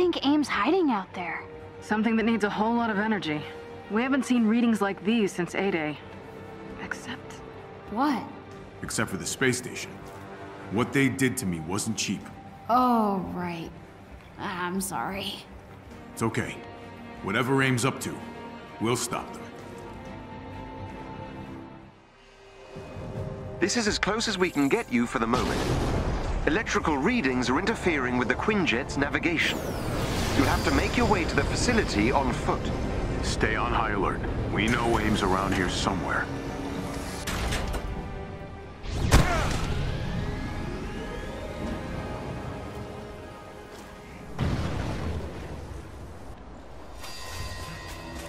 think AIM's hiding out there? Something that needs a whole lot of energy. We haven't seen readings like these since A-Day. Except... What? Except for the space station. What they did to me wasn't cheap. Oh, right. I'm sorry. It's okay. Whatever AIM's up to, we'll stop them. This is as close as we can get you for the moment. Electrical readings are interfering with the Quinjet's navigation. You'll have to make your way to the facility on foot. Stay on high alert. We know AIM's around here somewhere.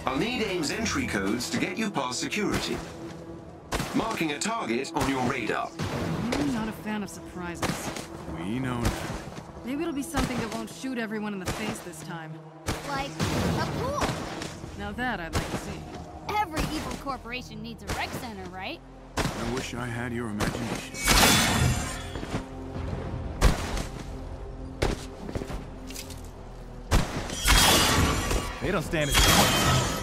I'll need AIM's entry codes to get you past security. Marking a target on your radar. I'm not a fan of surprises. We know now. Maybe it'll be something that won't shoot everyone in the face this time. Like a pool. Now that I'd like to see. Every evil corporation needs a rec center, right? I wish I had your imagination. They don't stand a chance.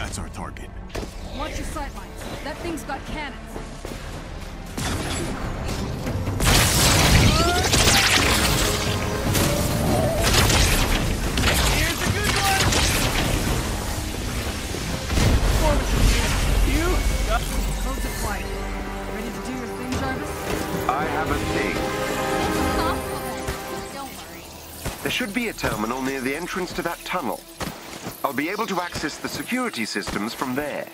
That's our target. Watch your sightlines. That thing's got cannons. Here's a good one! You got Codes flight. Ready to do your thing, Jarvis? I have a thing. Don't worry. There should be a terminal near the entrance to that tunnel. I'll be able to access the security systems from there.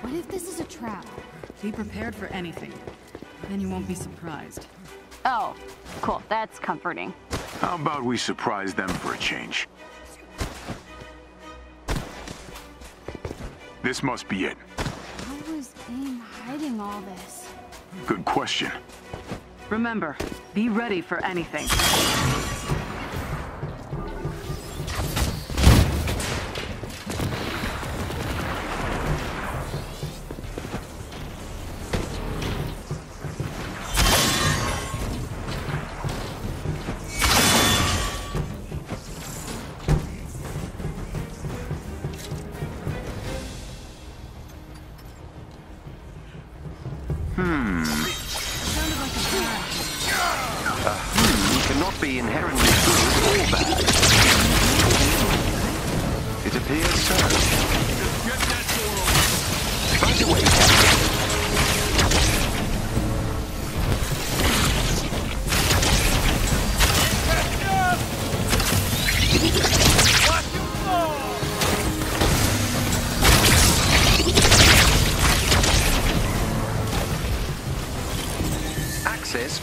What if this is a trap? Be prepared for anything. Then you won't be surprised. Oh, cool. That's comforting. How about we surprise them for a change? This must be it. How was AIM hiding all this? Good question. Remember, be ready for anything.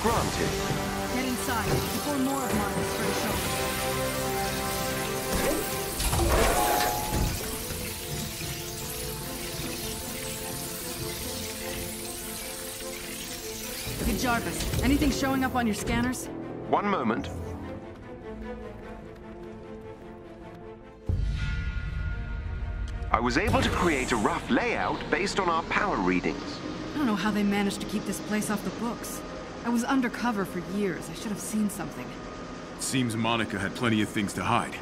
Granted. Get inside before more of spread a show. Hey Jarvis, anything showing up on your scanners? One moment. I was able to create a rough layout based on our power readings. I don't know how they managed to keep this place off the books. I was undercover for years. I should have seen something. Seems Monica had plenty of things to hide,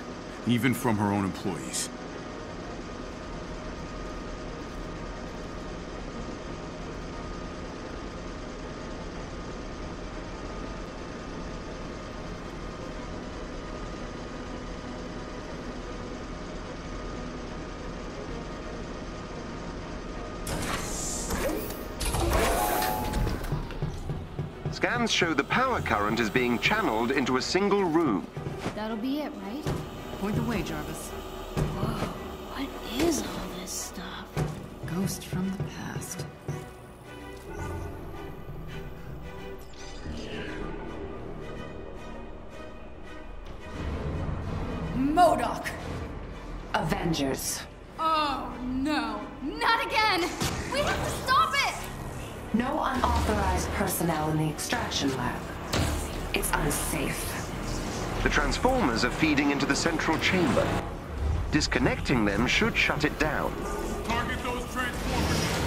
even from her own employees. Scans show the power current is being channeled into a single room. That'll be it, right? Point the way, Jarvis. What is all this stuff? Ghost from the past. MODOK! Avengers. Oh no, not again! We have to stop it! No unauthorized personnel in the extraction lab. It's unsafe. The transformers are feeding into the central chamber. Disconnecting them should shut it down. Target those transformers.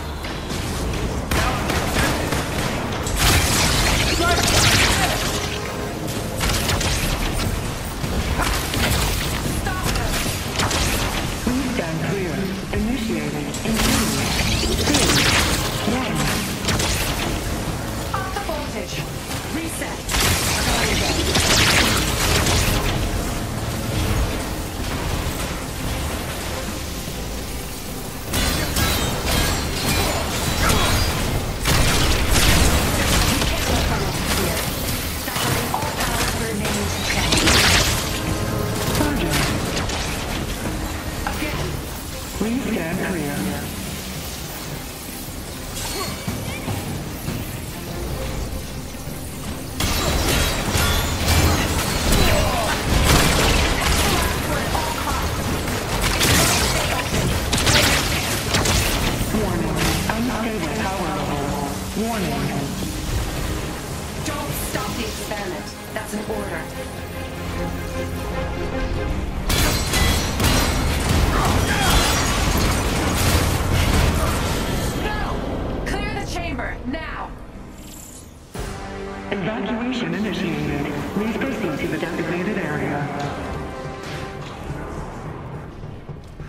Evacuation initiated. Please proceed to the designated area.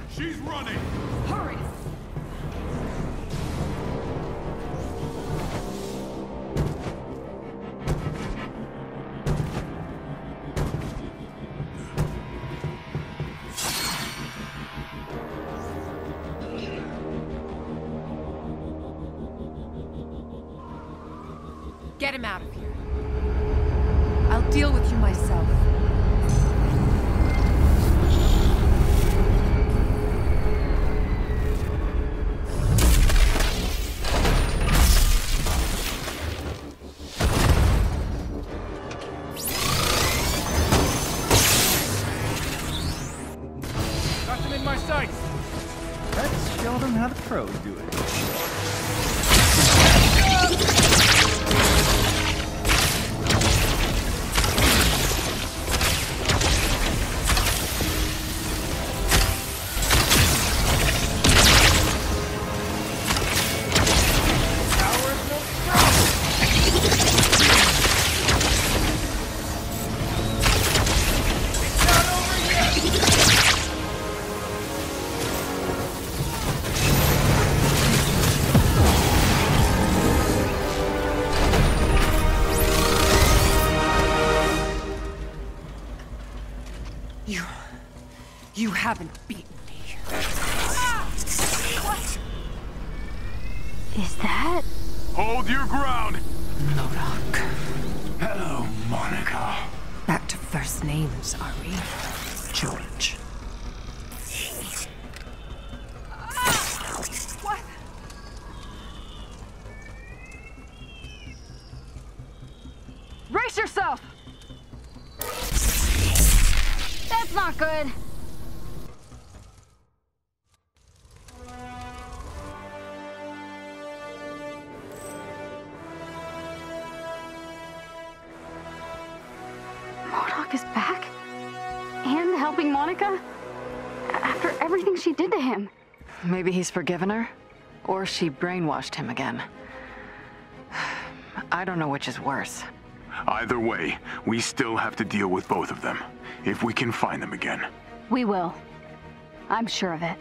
She's running. Hurry! Get him out of here. I'll deal with you myself. You. You haven't beaten me. Is that? Hold your ground. MODOK. Hello, Monica. Back to first names, are we? George. Good. MODOK is back? And helping Monica? After everything she did to him. Maybe he's forgiven her? Or she brainwashed him again. I don't know which is worse. Either way, we still have to deal with both of them. If we can find them again. We will. I'm sure of it.